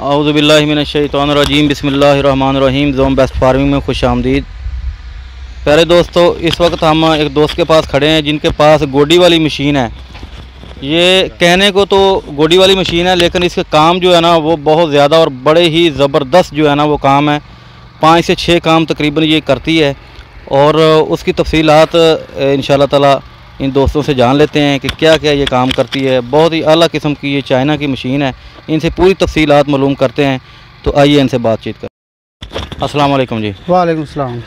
اعوذ باللہ من الشیطان الرجیم، بسم اللہ الرحمن الرحیم، زوم بیسٹ فارمنگ میں خوش آمدید۔ پیارے دوستو، اس وقت ہم ایک دوست کے پاس کھڑے ہیں جن کے پاس گوڈی والی مشین ہے۔ یہ کہنے کو تو گوڈی والی مشین ہے، لیکن اس کے کام جو ہے نا، وہ بہت زیادہ اور بڑے ہی زبردست جو ہے نا، وہ کام ہے۔ پانچ سے چھ کام تقریباً یہ کرتی ہے۔ اور اس کی تفصیلات، انشاءاللہ تعالی ان دوستوں سے جان لیتے ہیں کہ کیا کیا یہ کام کرتی ہے۔ بہت ہی اعلیٰ قسم کی یہ چائنا کی مشین ہے۔ ان سے پوری تفصیلات معلوم کرتے ہیں۔ تو آئیے ان سے بات چیت کریں السلام علیکم جی۔ وعلیکم السلام۔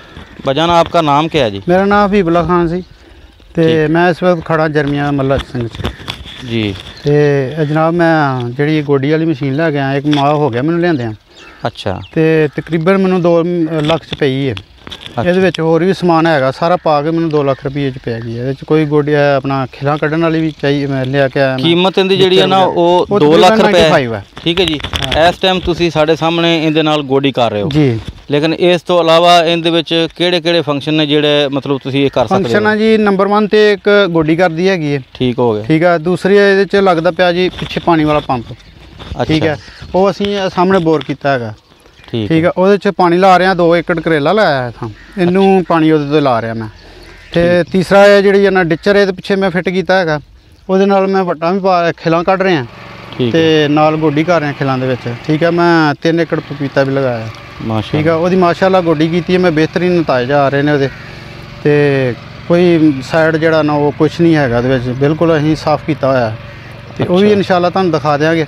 بجانا آپ کا نام کیا ہے جی؟ میرا نام حبیب خان سی تے جی۔ میں اس وقت کھڑا جرمیاں ملا سنگھ جی۔ تے جناب میں جڑی گوڈی والی مشین لے گیا ایک ماہ ہو گیا مجھے لیا ہاں۔ اچھا۔ تے تقریباً مجھے دو لکھ چ پی ہے۔ ਇਹਦੇ ਵਿੱਚ ਹੋਰ ਵੀ ਸਮਾਨ ਹੈਗਾ ਸਾਰਾ ਪਾ ਕੇ ਮੈਨੂੰ 2 ਲੱਖ ਰੁਪਏ ਚ ਪੈ ਗਈ। ਇਹਦੇ ਚ ਕੋਈ ਗੋਡੀ ਹੈ, ਆਪਣਾ ਖਿਲਾ ਕੱਢਣ ਵਾਲੀ ਵੀ ਚਾਹੀ ਮੈਂ ਲਿਆ ਕੇ ਆਇਆ। ਕੀਮਤ ਇਹਦੀ ਜਿਹੜੀ ਹੈ ਨਾ ਉਹ ਉਹ 2 ਲੱਖ ਰੁਪਏ 95 ਹੈ। ਠੀਕ ਹੈ ਜੀ। ਇਸ ਟਾਈਮ ਤੁਸੀਂ ਸਾਡੇ ਸਾਹਮਣੇ ਇਹਦੇ ਨਾਲ ਗੋਡੀ ਕਰ ਰਹੇ ਹੋ। ਜੀ। ਲੇਕਿਨ ਇਸ ਤੋਂ ਇਲਾਵਾ ਇਹਦੇ ਵਿੱਚ ਕਿਹੜੇ ਕਿਹੜੇ ਫੰਕਸ਼ਨ ਨੇ ਜਿਹੜੇ ਮਤਲਬ ਤੁਸੀਂ ਇਹ ਕਰ ਸਕਦੇ ਫੰਕਸ਼ਨ ਹੋ? ਆ ਜੀ ਨੰਬਰ 1 ਤੇ ਇੱਕ ਗੋਡੀ ਕਰਦੀ ਹੈਗੀ ਹੈ। ਠੀਕ ਹੋ ਗਏ ਠੀਕ ਹੈ ਦੂਸਰੀ ਇਹਦੇ ਚ ਲੱਗਦਾ ਪਿਆ ਜੀ ਪਿੱਛੇ ਪਾਣੀ ਵਾਲਾ ਪੰਪ। ਠੀਕ ਹੈ। ਉਹ ਅਸੀਂ ਸਾਹਮਣੇ ਬੋਰ ਕੀਤਾ ਹੈਗਾ। ਠੀਕ ਹੈ। ਉਹਦੇ ਚ ਪਾਣੀ ਲਾ ਰਿਹਾ 2 ਏਕੜ ਕਰੇਲਾ ਲਾਇਆ ਹੈ ਥਾਂ ਇਹਨੂੰ ਪਾਣੀ ਉਹਦੇ ਤੋਂ ਲਾ ਰਿਹਾ ਮੈਂ। ਤੇ ਤੀਸਰਾ ਇਹ ਜਿਹੜੀ ਇਹਨਾਂ ਡਿਚਰ ਇਹਦੇ ਪਿੱਛੇ ਮੈਂ ਫਿੱਟ ਕੀਤਾ ਹੈਗਾ। ਉਹਦੇ ਨਾਲ ਮੈਂ ਵੱਟਾਂ ਵੀ ਪਾ ਖਿਲਾਂ ਕੱਢ ਰਿਹਾ। ਹੈ ਤੇ ਨਾਲ ਗੋਡੀ ਕਰ ਰਿਹਾ ਖਿਲਾਂ ਦੇ ਵਿੱਚ। ਠੀਕ ਹੈ ਮੈਂ 3 ਏਕੜ ਪਪੀਤਾ ਵੀ ਲਗਾਇਆ। ਮਾਸ਼ਾ ਠੀਕ ਹੈ ਉਹਦੀ ਮਾਸ਼ਾਅੱਲਾ ਗੋਡੀ ਕੀਤੀ ਹੈ ਮੈਂ ਬਿਹਤਰੀਨ ਨਤੀਜੇ ਆ ਰਹੇ ਨੇ ਉਹਦੇ। ਤੇ ਕੋਈ ਸਾਈਡ ਜਿਹੜਾ ਨਾ ਉਹ ਕੁਝ ਨਹੀਂ ਹੈਗਾ ਉਹਦੇ ਵਿੱਚ। ਬਿਲਕੁਲ ਅਸੀਂ ਸਾਫ਼ ਕੀਤਾ ਹੋਇਆ। ਹੈ। ਤੇ ਉਹ ਵੀ। ਇਨਸ਼ਾਅੱਲਾ ਤੁਹਾਨੂੰ ਦਿਖਾ ਦਿਆਂਗੇ।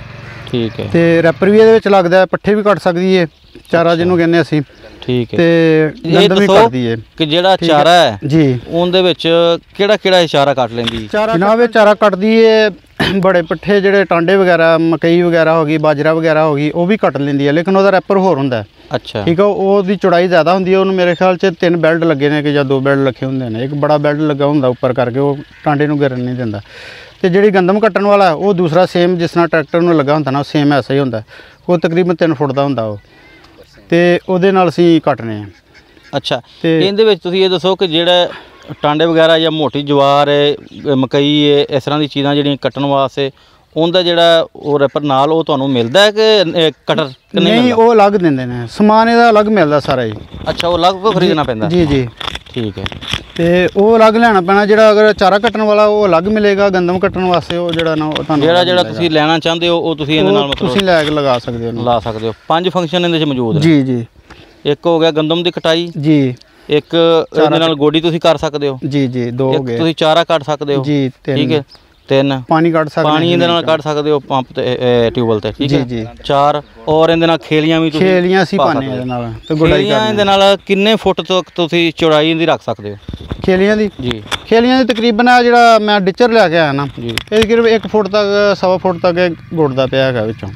ਠੀਕ ਹੈ। ਤੇ ਰੈਪਰ ਵੀ ਇਹਦੇ ਵਿੱਚ ਲੱਗਦਾ ਹੈ ਪੱਠੇ ਵੀ ਕੱਟ ਸਕਦੀ ਏ। ਚਾਰਾ ਜਿਹਨੂੰ ਕਹਿੰਦੇ ਅਸੀਂ। ਠੀਕ ਹੈ। ਤੇ ਇਹ ਗੰਦ ਵੀ ਦੱਸੋ ਕੱਟਦੀ ਏ। ਕਿ ਜਿਹੜਾ ਠੀਕ ਹੈ। ਚਾਰਾ ਹੈ ਜੀ। ਉਹਦੇ ਵਿੱਚ ਕਿਹੜਾ ਕਿਹੜਾ ਇਸ਼ਾਰਾ ਕੱਟ ਲੈਂਦੀ? ਜਨਾਬ ਇਹ ਚਾਰਾ ਕੱਟਦੀ ਏ ਬੜੇ ਪੱਠੇ ਜਿਹੜੇ ਟਾਂਡੇ ਵਗੈਰਾ ਮਕਈ ਵਗੈਰਾ ਹੋ ਗਈ ਬਾਜਰਾ ਵਗੈਰਾ ਹੋ ਗਈ ਉਹ ਵੀ ਕੱਟ ਲੈਂਦੀ ਹੈ ਲੇਕਿਨ ਉਹਦਾ ਰੈਪਰ ਹੋਰ ਹੁੰਦਾ ਹੈ ਅੱਛਾ। ਠੀਕ ਹੈ ਉਹਦੀ ਚੌੜਾਈ ਜ਼ਿਆਦਾ ਹੁੰਦੀ ਹੈ ਉਹਨੂੰ ਮੇਰੇ ਖਿਆਲ 'ਚ ਤਿੰਨ ਬੈਲਟ ਲੱਗੇ ਨੇ ਕਿ ਜਾਂ ਦੋ ਬੈਲਟ ਲੱਗੇ ਹੁੰਦੇ ਨੇ। ਇੱਕ ਬੜਾ ਬੈਲਟ ਲੱਗਾ ਹੁੰਦਾ ਉੱਪਰ ਕਰਕੇ ਉਹ ਟਾਂਡੇ ਨੂੰ ਗਿਰਨ ਨਹੀਂ ਦਿੰਦਾ। ਤੇ ਜਿਹੜੀ ਗੰਦਮ ਕੱਟਣ ਵਾਲਾ ਉਹ ਦੂਸਰਾ ਸੇਮ ਜਿਸ ਨਾਲ ਟਰੈਕਟਰ ਨੂੰ ਲੱਗਾ ਹੁੰਦਾ ਨਾ ਸੇਮ ਐਸਾ ਹੀ ਹੁੰਦਾ। ਉਹ ਤਕਰੀਬਨ 3 ਫੁੱਟ ਦਾ ਹੁੰਦਾ ਉਹ। ਤੇ ਉਹਦੇ ਨਾਲ ਅਸੀਂ ਕੱਟਨੇ ਆ। ਅੱਛਾ ਤੇ- ਇਹਦੇ ਵਿੱਚ ਤੁਸੀਂ ਇਹ ਦੱਸੋ ਕਿ ਜਿਹੜਾ ਟਾਂਡੇ ਵਗੈਰਾ ਜਾਂ ਮੋਟੀ ਜਵਾਰ ਹੈ ਮਕਈ ਹੈ ਇਸ ਤਰ੍ਹਾਂ ਦੀ ਚੀਜ਼ਾਂ ਜਿਹੜੀਆਂ ਕੱਟਣ ਵਾਸਤੇ ਉਹਦਾ ਜਿਹੜਾ ਉਹ ਰੈਪਰ ਨਾਲ ਉਹ ਤੁਹਾਨੂੰ ਮਿਲਦਾ ਹੈ ਕਿ ਕਟਰ ਨਹੀਂ ਉਹ ਅਲੱਗ ਦਿੰਦੇ ਨੇ। ਸਮਾਨ ਇਹਦਾ ਅਲੱਗ ਮਿਲਦਾ ਸਾਰਾ ਜੀ ਅੱਛਾ ਉਹ ਅਲੱਗ ਖਰੀਦਣਾ ਪੈਂਦਾ? ਜੀ ਜੀ। ਠੀਕ ਹੈ। ਤੇ ਉਹ ਅਲੱਗ ਲੈਣਾ ਪੈਣਾ ਜਿਹੜਾ ਅਗਰ ਚਾਰਾ ਕੱਟਣ ਵਾਲਾ ਉਹ ਅਲੱਗ ਮਿਲੇਗਾ ਗੰਦਮ ਕੱਟਣ ਵਾਸਤੇ ਉਹ ਜਿਹੜਾ ਨਾ ਉਹ ਤੁਹਾਨੂੰ ਜਿਹੜਾ ਜਿਹੜਾ। ਤੁਸੀਂ ਲੈਣਾ ਚਾਹੁੰਦੇ ਹੋ ਉਹ ਤੁਸੀਂ ਇਹਦੇ ਨਾਲ ਮਤਲਬ ਤੁਸੀਂ ਲੈ ਕੇ ਲਗਾ ਸਕਦੇ ਹੋ। ਲਾ ਸਕਦੇ ਹੋ। ਪੰਜ ਫੰਕਸ਼ਨ ਇਹਦੇ ਵਿੱਚ ਮੌਜੂਦ ਨੇ। ਜੀ ਜੀ। ਇੱਕ ਹੋ ਗਿਆ ਗੰਦਮ ਦੀ ਕਟਾਈ। ਜੀ। ਇੱਕ ਇਹਦੇ ਨਾਲ ਗੋਡੀ ਤੁਸੀਂ ਕਰ ਸਕਦੇ ਹੋ। ਜੀ ਜੀ ਦੋ ਹੋ ਗਏ। ਤੁਸੀਂ ਚਾਰਾ ਕੱਢ ਸਕਦੇ ਹੋ। ਜੀ ਠੀਕ ਹੈ। ਤਿੰਨ ਪਾਣੀ ਕੱਢ ਸਕਦੇ ਪਾਣੀ ਇਹਦੇ ਨਾਲ ਕੱਢ ਸਕਦੇ ਹੋ ਪੰਪ ਤੇ ਟਿਊਬਲ ਤੇ ਠੀਕ ਹੈ ਜੀ। ਚਾਰ ਔਰ ਇਹਦੇ ਨਾਲ ਖੇਲੀਆਂ ਵੀ ਤੁਸੀਂ ਖੇਲੀਆਂ ਪਾ ਪਾਣੇ। ਇਹਦੇ ਨਾਲ ਤੇ ਗੁਡਾਈ ਕਰਦੇ ਇਹਦੇ ਨਾਲ ਕਿੰਨੇ ਫੁੱਟ ਤੱਕ ਤੁਸੀਂ ਚੌੜਾਈ ਇਹਦੀ ਰੱਖ ਸਕਦੇ ਹੋ। ਖੇਲੀਆਂ ਦੀ ਜੀ ਖੇਲੀਆਂ ਦੀ ਤਕਰੀਬਨ ਆ ਜਿਹੜਾ ਮੈਂ ਡਿਚਰ ਲੈ ਕੇ ਆਇਆ ਨਾ ਜੀ ਇਹ ਤਕਰੀਬਨ 1 ਫੁੱਟ ਤੱਕ ਸਵਾ ਫੁੱਟ ਤੱਕ ਗੁੜਦਾ ਪਿਆ ਹੈਗਾ ਵਿੱਚੋਂ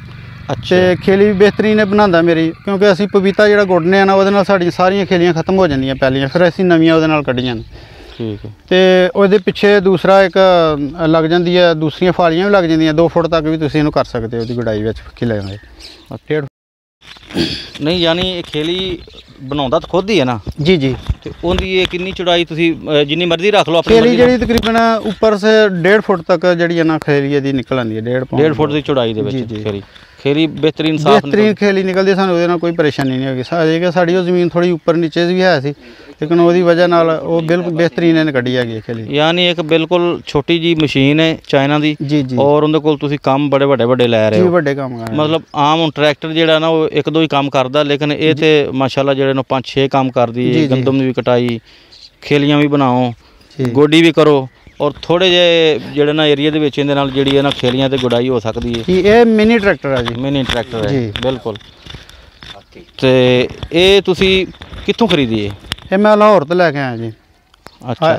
ਅੱਛਾ ਖੇਲੀ ਵੀ ਬਿਹਤਰੀਨ ਬਣਾਉਂਦਾ ਮੇਰੀ ਕਿਉਂਕਿ ਅਸੀਂ ਪਪੀਤਾ ਜਿਹੜਾ ਗੁੱਡਨੇ ਆ ਨਾ ਉਹਦੇ ਨਾਲ ਸਾਡੀਆਂ ਸਾਰੀਆਂ ਖੇਲੀਆਂ ਖਤਮ ਹੋ ਜਾਂਦੀਆਂ ਪਹਿਲੀਆਂ ਫਿਰ ਅਸੀਂ ਨਵੀਆਂ ਉਹਦੇ ਨਾਲ ਕੱਢੀਆਂ ਨੇ। ਠੀਕ ਹੈ। ਤੇ ਉਹਦੇ ਪਿੱਛੇ ਦੂਸਰਾ ਇੱਕ ਲੱਗ ਜਾਂਦੀ ਹੈ ਦੂਸਰੀਆਂ ਫਾਲੀਆਂ ਵੀ ਲੱਗ ਜਾਂਦੀਆਂ 2 ਫੁੱਟ ਤੱਕ ਵੀ ਤੁਸੀਂ ਇਹਨੂੰ ਕਰ ਸਕਦੇ ਹੋ ਉਹਦੀ ਗੁਡਾਈ ਵਿੱਚ ਖਿਲੇ ਦੇ ਡੇਢ ਨਹੀਂ ਯਾਨੀ ਇਹ ਖੇਲੀ ਬਣਾਉਂਦਾ ਤਾਂ ਖੁਦ ਹੀ ਹੈ ਨਾ? ਜੀ ਜੀ। ਤੇ ਉਹਦੀ ਇਹ ਕਿੰਨੀ ਚੌੜਾਈ ਤੁਸੀਂ ਜਿੰਨੀ ਮਰਜ਼ੀ ਰੱਖ ਲਓ ਆਪਣੀ ਖੇਲੀ ਜਿਹੜੀ ਤਕਰੀਬਨ ਉੱਪਰ ਸੇ 1.5 ਫੁੱਟ ਤੱਕ ਜਿਹੜੀ ਹੈ ਨਾ ਖੇਲੀ ਇਹਦੀ ਨਿਕਲ ਆਉਂਦੀ ਹੈ 1.5 ਪੌਂਡ 1.5 ਫੁੱਟ ਦੀ ਚੌੜਾਈ ਦੇ ਵਿੱਚ। ਖੇਲੀ। ਖੇਲੀ ਬਿਹਤਰੀਨ ਸਾਫ਼ ਬਿਹਤਰੀਨ ਖੇਲੀ ਨਿਕਲਦੀ ਸਾਨੂੰ ਉਹਦੇ ਨਾਲ ਕੋਈ ਪਰੇਸ਼ਾਨੀ ਨਹੀਂ ਹੋਗੀ। ਸਾਡੇ ਕਿ ਸਾਡੀ ਉਹ ਜ਼ਮੀਨ ਥੋੜੀ ਉੱਪਰ ਨੀਚੇ ਵੀ ਹੈ ਸੀ ਲੇਕਿਨ ਉਹਦੀ ਵਜ੍ਹਾ ਨਾਲ ਉਹ ਬਿਲਕੁਲ ਬਿਹਤਰੀਨ ਇਹਨੇ ਕੱਢੀ ਹੈਗੀ ਖੇਲੀ ਯਾਨੀ ਇੱਕ ਬਿਲਕੁਲ ਛੋਟੀ ਜੀ ਮਸ਼ੀਨ ਹੈ ਚਾਈਨਾ ਦੀ ਜੀ ਜੀ। ਔਰ ਉਹਦੇ ਕੋਲ ਤੁਸੀਂ ਕੰਮ ਬੜੇ ਵੱਡੇ ਵੱਡੇ ਲੈ ਰਹੇ ਜੀ ਹੋ। ਵੱਡੇ ਕੰਮ ਮਤਲਬ ਆਮ ਹੁਣ ਟਰੈਕਟਰ ਜਿਹੜਾ ਨਾ ਉਹ ਇੱਕ ਦੋ ਹੀ ਕੰਮ ਕਰਦਾ ਲੇਕਿਨ ਇਹ ਤੇ ਮਾਸ਼ਾਅੱਲਾ ਜਿਹੜੇ ਨੂੰ ਪੰਜ ਛੇ ਕੰਮ ਕਰਦੀ ਜੀ, ਹੈ ਜੀ। ਗੰਦਮ ਦੀ ਵੀ ਕਟਾਈ ਖੇਲੀਆਂ ਵੀ ਬਣਾਓ ਜੀ। ਗੋਡੀ ਵੀ ਕਰੋ। ਔਰ ਥੋੜੇ ਜੇ ਜਿਹੜੇ ਨਾ ਏਰੀਆ ਦੇ ਵਿੱਚ ਇਹਦੇ ਨਾਲ ਜਿਹੜੀ ਹੈ ਨਾ ਖੇਲੀਆਂ ਤੇ ਗੁਡਾਈ ਹੋ ਸਕਦੀ ਹੈ। ਜੀ ਇਹ ਮਿਨੀ ਟਰੈਕਟਰ ਹੈ ਜੀ। ਮਿਨੀ ਟਰੈਕਟਰ ਹੈ ਜੀ। ਬਿਲਕੁਲ। ਤੇ ਇਹ ਤੁਸੀਂ ਕਿੱਥੋਂ ਖਰੀਦੀ ਹੈ? ਇਹ ਮੈਂ ਲਾਹੌਰ ਤੋਂ ਲੈ ਕੇ ਆਇਆ ਜੀ। ਅੱਛਾ।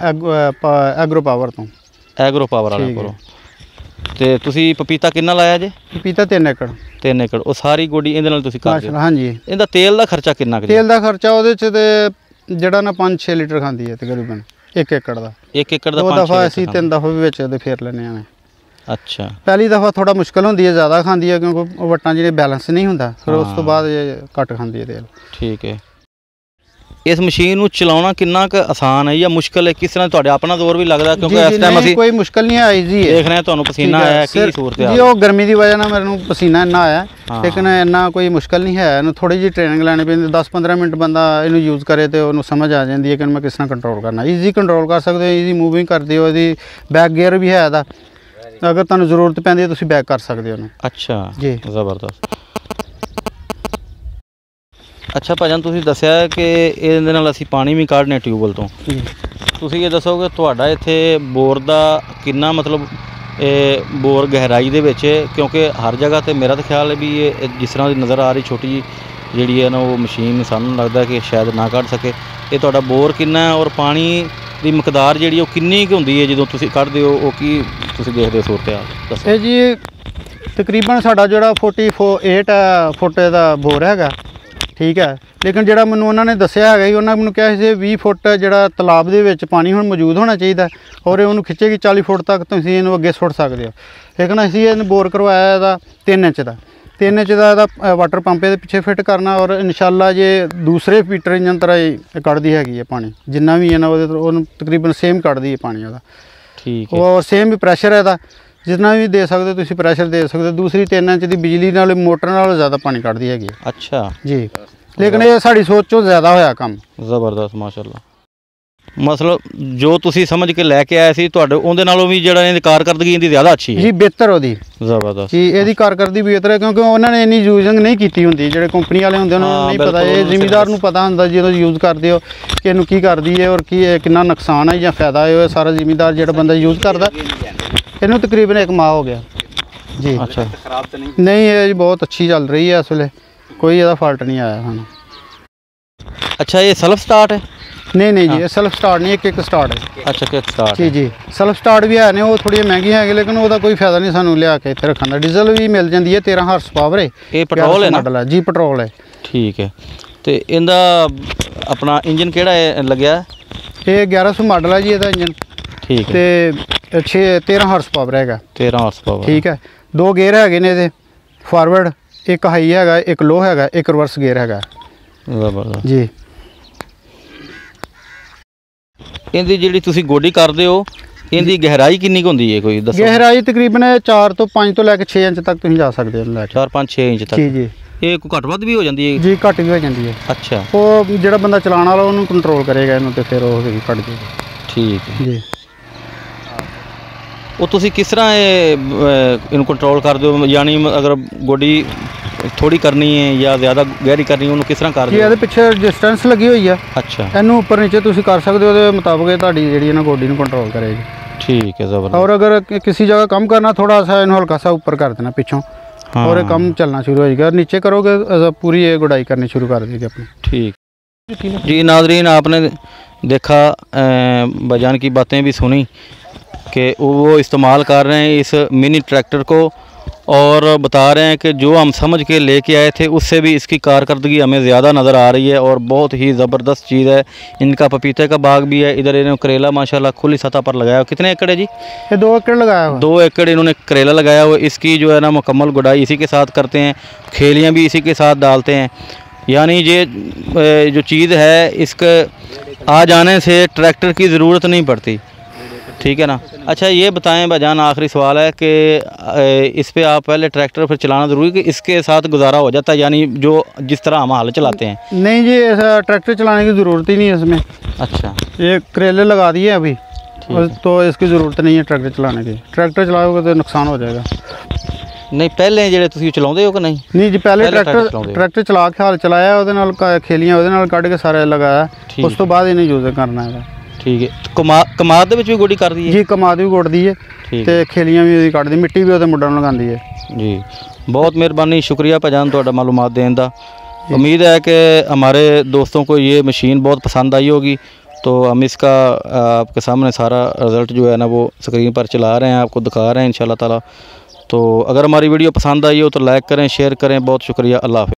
ਐਗਰੋ ਪਾਵਰ ਤੋਂ। ਐਗਰੋ ਪਾਵਰ ਵਾਲਾ। ਕੋਲੋਂ। ਤੇ ਤੁਸੀਂ ਪਪੀਤਾ ਕਿੰਨਾ ਲਾਇਆ ਜੇ? ਪਪੀਤਾ 3 ਏਕੜ। 3 ਏਕੜ। ਉਹ ਸਾਰੀ ਗੋਡੀ ਇਹਦੇ ਨਾਲ ਤੁਸੀਂ ਕਰਦੇ ਹੋ? ਹਾਂਜੀ। ਇਹਦਾ ਤੇਲ ਦਾ ਖਰਚਾ ਕਿੰਨਾ ਕੁ? ਤੇਲ ਦਾ ਖਰਚਾ ਉਹਦੇ ਚ ਤੇ ਜਿਹੜਾ ਨਾ 5-6 ਲੀਟਰ ਖਾਂਦੀ ਹੈ ਤਕਰੀਬਨ। 1 ਏਕੜ ਦਾ। ਇੱਕ ਏਕੜ ਦਾ ਦੋ 5 ਦਫਾ ਅਸੀਂ ਤਿੰਨ ਦਫਾ ਵੀ ਵਿੱਚ ਉਹਦੇ ਫੇਰ ਲੈਨੇ ਆ ਅੱਛਾ। ਪਹਿਲੀ ਦਫਾ ਥੋੜਾ ਮੁਸ਼ਕਲ ਹੁੰਦੀ ਹੈ ਜ਼ਿਆਦਾ ਖਾਂਦੀ ਹੈ ਕਿਉਂਕਿ ਉਹ ਵਟਾਂ ਜਿਹੜੇ ਬੈਲੈਂਸ ਨਹੀਂ ਹੁੰਦਾ ਫਿਰ ਉਸ ਤੋਂ। ਬਾਅਦ ਇਹ ਘੱਟ ਖਾਂਦੀ ਹੈ ਤੇਲ। ਠੀਕ ਹੈ। ਇਸ ਮਸ਼ੀਨ ਨੂੰ ਚਲਾਉਣਾ ਕਿੰਨਾ ਕੁ ਆਸਾਨ ਹੈ ਜਾਂ ਮੁਸ਼ਕਲ ਹੈ? ਕਿਸ ਤਰ੍ਹਾਂ ਤੁਹਾਡੇ ਆਪਣਾ ਜ਼ੋਰ ਵੀ ਲੱਗਦਾ ਕਿਉਂਕਿ ਜੀ, ਇਸ ਜੀ, ਟਾਈਮ ਅਸੀਂ ਕੋਈ ਮੁਸ਼ਕਲ ਨਹੀਂ ਆਈ ਜੀ। ਦੇਖ ਰਹੇ ਤੁਹਾਨੂੰ ਪਸੀਨਾ ਆਇਆ ਕੀ ਸੂਰਤ ਹੈ ਜੀ ਉਹ ਗਰਮੀ ਦੀ ਵਜ੍ਹਾ ਨਾਲ ਮੈਨੂੰ ਪਸੀਨਾ ਇੰਨਾ ਆਇਆ ਲੇਕਿਨ ਇੰਨਾ ਕੋਈ ਮੁਸ਼ਕਲ ਨਹੀਂ ਹੈ। ਇਹਨੂੰ ਥੋੜੀ ਜਿਹੀ ਟ੍ਰੇਨਿੰਗ ਲੈਣੀ ਪੈਂਦੀ 10-15 ਮਿੰਟ ਬੰਦਾ ਇਹਨੂੰ ਯੂਜ਼ ਕਰੇ ਤੇ ਉਹਨੂੰ ਸਮਝ ਆ ਜਾਂਦੀ ਹੈ ਕਿ ਮੈਂ ਕਿਸ ਤਰ੍ਹਾਂ ਕੰਟਰੋਲ ਕਰਨਾ। ਈਜ਼ੀ ਕੰਟਰੋਲ ਕਰ ਸਕਦੇ ਹੋ ਈਜ਼ੀ ਮੂਵਿੰਗ ਕਰਦੇ ਹੋ ਇਹਦੀ ਬੈਕ ਗੇਅਰ ਵੀ ਹੈ ਇਹਦਾ। ਅਗਰ ਤੁਹਾਨੂੰ ਜ਼ਰੂਰਤ ਪੈਂਦੀ ਹੈ ਤੁਸੀਂ ਬੈਕ ਕਰ ਸਕਦੇ ਹੋ ਉਹਨੂੰ ਅੱਛਾ ਜੀ। ਜ਼ਬਰਦਸਤ। ਅੱਛਾ ਭਾਜਨ ਤੁਸੀਂ ਦੱਸਿਆ ਕਿ ਇਹਦੇ ਨਾਲ ਅਸੀਂ ਪਾਣੀ ਵੀ ਕੱਢਨੇ ਟਿਊਬਵੈਲ ਤੋਂ। ਤੁਸੀਂ ਇਹ ਦੱਸੋ ਕਿ ਤੁਹਾਡਾ ਇੱਥੇ ਬੋਰ ਦਾ ਕਿੰਨਾ ਮਤਲਬ ਇਹ ਬੋਰ ਗਹਿਰਾਈ ਦੇ ਵਿੱਚ? ਕਿਉਂਕਿ ਹਰ ਜਗ੍ਹਾ ਤੇ ਮੇਰਾ ਤਾਂ ਖਿਆਲ ਹੈ ਵੀ ਇਹ ਜਿਸ ਤਰ੍ਹਾਂ ਦੀ ਨਜ਼ਰ ਆ ਰਹੀ ਛੋਟੀ ਜੀ ਜਿਹੜੀ ਹੈ ਨਾ ਉਹ ਮਸ਼ੀਨ ਸਾਨੂੰ ਲੱਗਦਾ ਕਿ ਸ਼ਾਇਦ ਨਾ ਕੱਢ ਸਕੇ। ਇਹ ਤੁਹਾਡਾ ਬੋਰ ਕਿੰਨਾ ਹੈ ਔਰ ਪਾਣੀ ਦੀ ਮਕਦਾਰ ਜਿਹੜੀ ਉਹ ਕਿੰਨੀ ਕੁ ਹੁੰਦੀ ਹੈ ਜਦੋਂ ਤੁਸੀਂ ਕੱਢਦੇ ਹੋ? ਉਹ ਕੀ ਤੁਸੀਂ ਦੇਖਦੇ ਹੋ ਸੂਰਤ ਹਾਲ ਦੱਸੋ। ਇਹ ਜੀ ਤਕਰੀਬਨ ਸਾਡਾ ਜਿਹੜਾ 48 ਹੈ ਫੁੱਟ ਦਾ ਬੋਰ ਹੈਗਾ। ਠੀਕ ਹੈ। ਲੇਕਿਨ ਜਿਹੜਾ ਮੈਨੂੰ ਉਹਨਾਂ ਨੇ ਦੱਸਿਆ ਹੈਗਾ ਜੀ ਉਹਨਾਂ ਮੈਨੂੰ ਕਿਹਾ ਸੀ 20 ਫੁੱਟ ਜਿਹੜਾ ਤਲਾਬ ਦੇ ਵਿੱਚ ਪਾਣੀ ਹੁਣ ਮੌਜੂਦ ਹੋਣਾ ਚਾਹੀਦਾ ਔਰ ਇਹ ਉਹਨੂੰ ਖਿੱਚੇਗੀ 40 ਫੁੱਟ ਤੱਕ ਤੁਸੀਂ ਇਹਨੂੰ ਅੱਗੇ ਸੁੱਟ ਸਕਦੇ ਹੋ। ਲੇਕਿਨ ਅਸੀਂ ਇਹਨੂੰ ਬੋਰ ਕਰਵਾਇਆ ਇਹਦਾ 3 ਇੰਚ ਦਾ। 3 ਇੰਚ ਦਾ ਇਹਦਾ ਵਾਟਰ ਪੰਪ ਇਹਦੇ ਪਿੱਛੇ ਫਿੱਟ ਕਰਨਾ ਔਰ ਇਨਸ਼ਾਅੱਲਾ ਜੇ ਦੂਸਰੇ ਫੀਟਰ ਇੰਜਨ ਤਰ੍ਹਾਂ ਹੀ ਕੱਢਦੀ ਹੈਗੀ ਹੈ ਪਾਣੀ ਜਿੰਨਾ ਵੀ ਹੈ ਨਾ ਉਹਦੇ ਤੋਂ ਉਹਨੂੰ ਤਕਰੀਬਨ ਸੇਮ ਕੱਢਦੀ ਹੈ ਪਾਣੀ ਉਹਦਾ। ਠੀਕ ਹੈ। ਉਹ ਸੇਮ ਵੀ ਪ੍ਰੈਸ਼ਰ ਹੈ ਇਹਦਾ। ਜਿੰਨਾ ਵੀ ਦੇ ਸਕਦੇ ਹੋ ਤੁਸੀਂ ਪ੍ਰੈਸ਼ਰ ਦੇ ਸਕਦੇ ਹੋ। ਦੂਸਰੀ 3 ਇੰਚ ਦੀ ਬਿਜਲੀ ਨਾਲ ਮੋਟਰ ਨਾਲ ਜ਼ਿਆਦਾ ਪਾਣੀ ਕੱਢਦੀ ਹੈਗੀ ਹੈ। ਅੱਛਾ। ਜੀ। ਲੇਕਿਨ ਇਹ ਸਾਡੀ ਸੋਚ ਤੋਂ ਜ਼ਿਆਦਾ ਹੋਇਆ ਕੰਮ। ਜ਼ਬਰਦਸਤ ਮਾਸ਼ਾਅੱਲਾ। ਮਤਲਬ ਜੋ ਤੁਸੀਂ ਸਮਝ ਕੇ ਲੈ ਕੇ ਆਏ ਸੀ ਤੁਹਾਡੇ ਉਹਦੇ ਨਾਲੋਂ ਵੀ ਜਿਹੜਾ ਇਹਦੀ ਕਾਰਕਰਦਗੀ ਇਹਦੀ ਜ਼ਿਆਦਾ ਅੱਛੀ ਹੈ। ਜੀ ਬਿਹਤਰ ਉਹਦੀ। ਜ਼ਬਰਦਸਤ। ਜੀ ਇਹਦੀ ਕਾਰਕਰਦੀ ਬਿਹਤਰ ਹੈ ਕਿਉਂਕਿ ਉਹਨਾਂ ਨੇ ਇੰਨੀ ਯੂਜ਼ਿੰਗ ਨਹੀਂ ਕੀਤੀ ਹੁੰਦੀ। ਜਿਹੜੇ ਕੰਪਨੀ ਵਾਲੇ ਹੁੰਦੇ ਉਹਨਾਂ ਨੂੰ ਹਾਂ, ਨਹੀਂ ਪਤਾ। ਇਹ ਜ਼ਿਮੀਦਾਰ ਨੂੰ ਪਤਾ ਹੁੰਦਾ ਜਦੋਂ ਯੂਜ਼ ਕਰਦੇ ਹੋ ਕਿ ਇਹਨੂੰ ਕੀ ਕਰਦੀ ਹੈ ਔਰ ਕੀ ਇਹ ਕਿੰਨਾ ਨੁਕਸਾਨ ਹੈ ਜਾਂ ਫਾਇਦਾ ਹੈ ਉਹ ਸਾਰਾ ਜ਼ਿਮੀਦਾਰ ਜਿਹੜਾ ਬੰਦਾ ਯੂਜ਼ ਕਰਦਾ। ਇਹਨੂੰ ਤਕਰੀਬਨ ਇੱਕ ਮਾਹ ਹੋ ਗਿਆ। ਜੀ। ਅੱਛਾ। ਨਹੀਂ ਇਹ ਜੀ ਬਹੁਤ ਅੱਛੀ ਚੱਲ ਰਹੀ ਹੈ ਇਸ ਵੇਲੇ। ਕੋਈ ਇਹਦਾ ਫਾਲਟ ਨਹੀਂ ਆਇਆ ਸਾਨੂੰ। ਅੱਛਾ ਇਹ ਸੈਲਫ ਸਟਾਰਟ ਹੈ? ਨਹੀਂ ਨਹੀਂ ਜੀ ਇਹ ਸੈਲਫ ਸਟਾਰਟ ਨਹੀਂ ਇੱਕ ਇੱਕ ਸਟਾਰਟ ਹੈ। ਅੱਛਾ ਕਿਕ ਸਟਾਰਟ ਜੀ ਜੀ। ਸੈਲਫ ਸਟਾਰਟ ਵੀ ਹੈ ਨੇ ਉਹ ਥੋੜ੍ਹੀਆਂ ਮਹਿੰਗੀਆਂ ਹੈਗੇ ਲੇਕਿਨ ਉਹਦਾ ਕੋਈ ਫਾਇਦਾ ਨਹੀਂ ਸਾਨੂੰ ਲਿਆ ਕੇ ਇੱਥੇ ਰੱਖਣ ਦਾ। ਡੀਜ਼ਲ ਵੀ ਮਿਲ ਜਾਂਦੀ ਹੈ 13 ਹਾਰਸ ਪਾਵਰ ਹੈ। ਇਹ ਪੈਟਰੋਲ ਹੈ ਨਾ? ਜੀ ਪੈਟਰੋਲ ਹੈ। ਠੀਕ ਹੈ। ਤੇ ਇਹਦਾ ਆਪਣਾ ਇੰਜਨ ਕਿਹੜਾ ਹੈ ਲੱਗਿਆ? ਇਹ 1100 ਮਾਡਲ ਹੈ ਜੀ ਇਹਦਾ ਇੰਜਨ ਠੀਕ ਹੈ। ਤੇ 6 13 ਹਾਰਸ ਪਾਵਰ ਹੈਗਾ। 13 ਹਾਰਸ ਪਾਵਰ ਠੀਕ ਹੈ। ਦੋ ਗੇਅਰ ਹੈਗੇ ਨੇ ਇਹਦੇ। ਫਾਰਵਰਡ ਇੱਕ ਹਾਈ ਹੈਗਾ ਇੱਕ ਲੋ ਹੈਗਾ ਇੱਕ ਰਿਵਰਸ ਗੇਅਰ ਹੈਗਾ। ਜ਼ਬਰਦਸਤ। ਜੀ। ਇਹਦੀ ਜਿਹੜੀ ਤੁਸੀਂ ਗੋਡੀ ਕਰਦੇ ਹੋ ਇਹਦੀ ਗਹਿਰਾਈ ਕਿੰਨੀ ਕੁ ਹੁੰਦੀ ਹੈ ਕੋਈ? ਦੱਸੋ। ਗਹਿਰਾਈ ਤਕਰੀਬਨ 4 ਤੋਂ 5 ਤੋਂ ਲੈ ਕੇ 6 ਇੰਚ ਤੱਕ ਤੁਸੀਂ ਜਾ ਸਕਦੇ ਹੋ ਲੈ ਕੇ। 4 5 6 ਇੰਚ ਤੱਕ। ਜੀ ਜੀ। ਇਹ ਕੋਈ ਘੱਟ ਵੱਧ ਵੀ ਹੋ ਜਾਂਦੀ ਹੈ? ਜੀ ਘੱਟ ਵੀ ਹੋ ਜਾਂਦੀ ਹੈ। ਅੱਛਾ। ਉਹ ਜਿਹੜਾ ਬੰਦਾ ਚਲਾਉਣ ਵਾਲਾ ਉਹਨੂੰ ਕੰਟਰੋਲ ਕਰੇਗਾ ਇਹਨੂੰ ਤੇ ਫਿਰ ਉਹ ਵੀ ਕੱਢ ਜੇਗਾ ਠੀਕ ਹੈ। ਜੀ। ਉਹ ਤੁਸੀਂ ਕਿਸ ਤਰ੍ਹਾਂ ਇਹ ਅਹ, ਇਹਨੂੰ ਕੰਟਰੋਲ ਕਰਦੇ ਹੋ ਯਾਨੀ ਮ- ਅਗਰ ਗੋਡੀ ਥੋੜੀ ਕਰਨੀ ਹੈ ਜਾਂ ਜ਼ਿਆਦਾ ਗਹਿਰੀ ਕਰਨੀ ਹੈ ਉਹਨੂੰ ਕਿਸ ਤਰ੍ਹਾਂ ਜੀ ਕਰਦੇ ਹੋ ਇਹਦੇ ਪਿੱਛੇ ਡਿਸਟੈਂਸ ਲੱਗੀ ਹੋਈ ਆ ਅੱਛਾ ਇਹਨੂੰ ਉੱਪਰ ਨੀਚੇ ਤੁਸੀਂ ਕਰ ਸਕਦੇ ਹੋ ਉਹਦੇ ਮੁਤਾਬਕ ਇਹ ਤੁਹਾਡੀ ਜਿਹੜੀ ਹੈ ਨਾ ਗੋਡੀ ਨੂੰ ਕੰਟਰੋਲ ਕਰੇਗੀ ਠੀਕ ਹੈ ਜ਼ਬਰਦਸਤ ਔਰ ਅਗਰ ਕਿ- ਕਿਸੇ ਜਗ੍ਹਾ ਕੰਮ ਕਰਨਾ ਥੋੜਾ ਸਾ ਇਹਨੂੰ ਹਲਕਾ ਸਾ ਉੱਪਰ ਕਰ ਦੇਣਾ ਪਿੱਛੋਂ ਹਾਂ ਔਰ ਇਹ ਕੰਮ ਚੱਲਣਾ ਸ਼ੁਰੂ ਹੋ ਜਾਏਗਾ ਨੀਚੇ ਕਰੋਗੇ ਅ, पूरी ये गुड़ाई करनी शुरू कर देगी अपनी ठीक जी नाजरीन आपने देखा अ, बजान की बातें भी सुनी کہ وہ استعمال کر رہے ہیں اس منی ٹریکٹر کو اور بتا رہے ہیں کہ جو ہم سمجھ کے لے کے آئے تھے اس سے بھی اس کی کارکردگی ہمیں زیادہ نظر آ رہی ہے اور بہت ہی زبردست چیز ہے۔ ان کا پپیتے کا باغ بھی ہے۔ ادھر انہوں نے کریلا ماشاءاللہ کھلی سطح پر لگایا ہوا۔ کتنے ایکڑ ہے جی؟ یہ دو ایکڑ لگایا ہو دو ایکڑ انہوں نے کریلا لگایا ہوا۔ اس کی جو ہے نا مکمل گڈائی اسی کے ساتھ کرتے ہیں۔ کھیلیاں بھی اسی کے ساتھ ڈالتے ہیں۔ یعنی یہ جو چیز ہے اس کے آ جانے سے ٹریکٹر کی ضرورت نہیں پڑتی۔ ٹھیک ہے نا؟ اچھا یہ بتائیں بھائی آخری سوال ہے کہ اس پہ آپ پہلے ٹریکٹر پھر چلانا ضروری کہ اس کے ساتھ گزارا ہو جاتا ہے؟ یعنی جو جس طرح ہم حال چلاتے ہیں۔ نہیں جی ایسا ٹریکٹر چلانے کی ضرورت ہی نہیں ہے اس میں۔ اچھا۔ یہ کریلے لگا دیے ابھی۔ تو اس کی ضرورت نہیں ہے ٹریکٹر چلانے کی۔ ٹریکٹر چلاؤ گے تو نقصان ہو جائے گا۔ نہیں پہلے جڑے تسی چلاوندے ہو کہ نہیں؟ نہیں جی پہلے ٹریکٹر ٹریکٹر چلا کے حال چلایا ਉਹਦੇ کھیلیاں ਖੇਲੀਆਂ ਉਹਦੇ کے سارے لگایا ਸਾਰੇ اس تو بعد ہی نہیں ਯੂਜ਼ کرنا ہے۔ ਠੀਕ ਹੈ ਕਮਾ ਕਮਾਦ ਦੇ ਵਿੱਚ ਵੀ ਗੋਡੀ ਕਰਦੀ ਹੈ ਜੀ ਕਮਾਦ ਵੀ ਗੁੱਟਦੀ ਹੈ ਠੀਕ ਤੇ ਖੇਲੀਆਂ ਵੀ ਉਹਦੀ ਕੱਢਦੀ ਮਿੱਟੀ ਵੀ ਉਹਦੇ ਮੁੱਢਾਂ ਨੂੰ ਲਗਾਉਂਦੀ ਹੈ जी बहुत मेहरबानी शुक्रिया भाईजान ਤੁਹਾਡਾ मालूमात देने का उम्मीद है कि हमारे दोस्तों को ये मशीन बहुत पसंद आई होगी तो हम इसका अ, आपके सामने सारा रिज़ल्ट जो है ना वो स्क्रीन पर चला रहे हैं आपको दिखा रहे हैं इंशाल्लाह ताला तो अगर हमारी वीडियो पसंद आई हो तो लाइक करें शेयर करें बहुत शुक्रिया अल्लाह हाफिज़